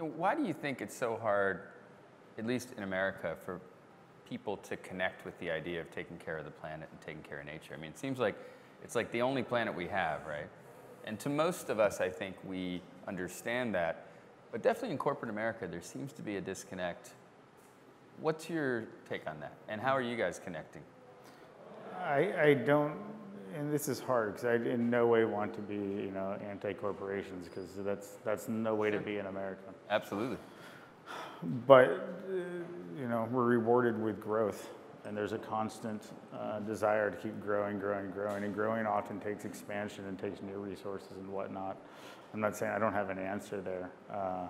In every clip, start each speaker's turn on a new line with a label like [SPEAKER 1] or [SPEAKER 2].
[SPEAKER 1] You know, why do you think it's so hard, at least in America, for people to connect with the idea of taking care of the planet and taking care of nature? I mean, it seems like it's like the only planet we have, right? And to most of us, I think we understand that. But definitely in corporate America, there seems to be a disconnect. What's your take on that? And how are you guys connecting?
[SPEAKER 2] I, I don't, and this is hard because I in no way want to be, you know, anti-corporations because that's that's no way to be in America.
[SPEAKER 1] Absolutely.
[SPEAKER 2] But uh, you know, we're rewarded with growth, and there's a constant uh, desire to keep growing, growing, growing, and growing often takes expansion and takes new resources and whatnot. I'm not saying I don't have an answer there, uh,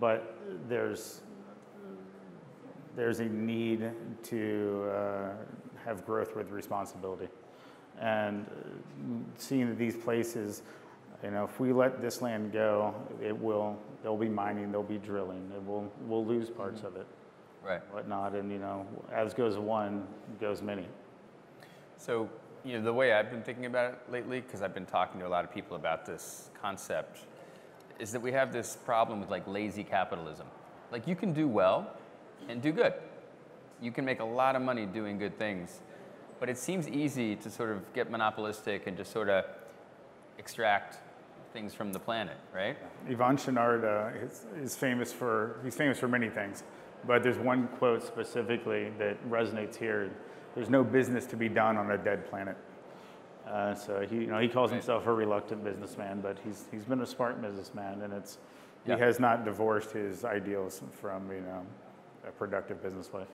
[SPEAKER 2] but there's there's a need to uh, have growth with responsibility. And seeing that these places, you know, if we let this land go, it will, there'll be mining, there'll be drilling, it will, we'll lose parts of it,
[SPEAKER 1] Right.
[SPEAKER 2] whatnot, and you know, as goes one, goes many.
[SPEAKER 1] So, you know, the way I've been thinking about it lately, because I've been talking to a lot of people about this concept, is that we have this problem with like lazy capitalism. Like you can do well and do good. You can make a lot of money doing good things, but it seems easy to sort of get monopolistic and just sort of extract things from the planet, right?
[SPEAKER 2] Yvon Chouinard uh, is, is famous for, he's famous for many things, but there's one quote specifically that resonates here. There's no business to be done on a dead planet. Uh, so he, you know, he calls
[SPEAKER 1] Right.
[SPEAKER 2] himself a reluctant businessman, but he's, he's been a smart businessman, and it's,
[SPEAKER 1] Yeah.
[SPEAKER 2] he has not divorced his ideals from, you know, a productive business life.